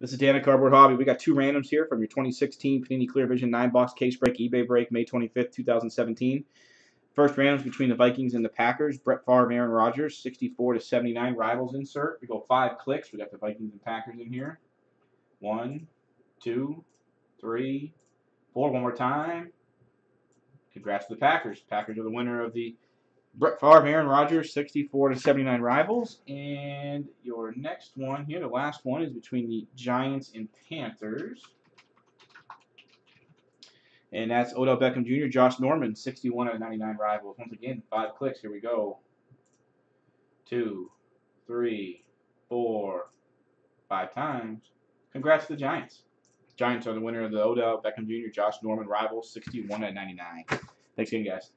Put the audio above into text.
This is Dan at Cardboard Hobby. We got two randoms here from your 2016 Panini Clear Vision 9 box case break eBay break May 25th, 2017. First randoms between the Vikings and the Packers. Brett Favre, Aaron Rodgers, 64 to 79 rivals insert. We go five clicks. We got the Vikings and Packers in here. One, two, three, four. One more time. Congrats to the Packers. Packers are the winner of the Brett Favre, Aaron Rodgers, 64 to 79 rivals. And your next one here, the last one, is between the Giants and Panthers. And that's Odell Beckham Jr., Josh Norman, 61 out of 99 rivals. Once again, five clicks. Here we go. Two, three, four, five times. Congrats to the Giants. Giants are the winner of the Odell Beckham Jr., Josh Norman rivals, 61 out of 99. Thanks again, guys.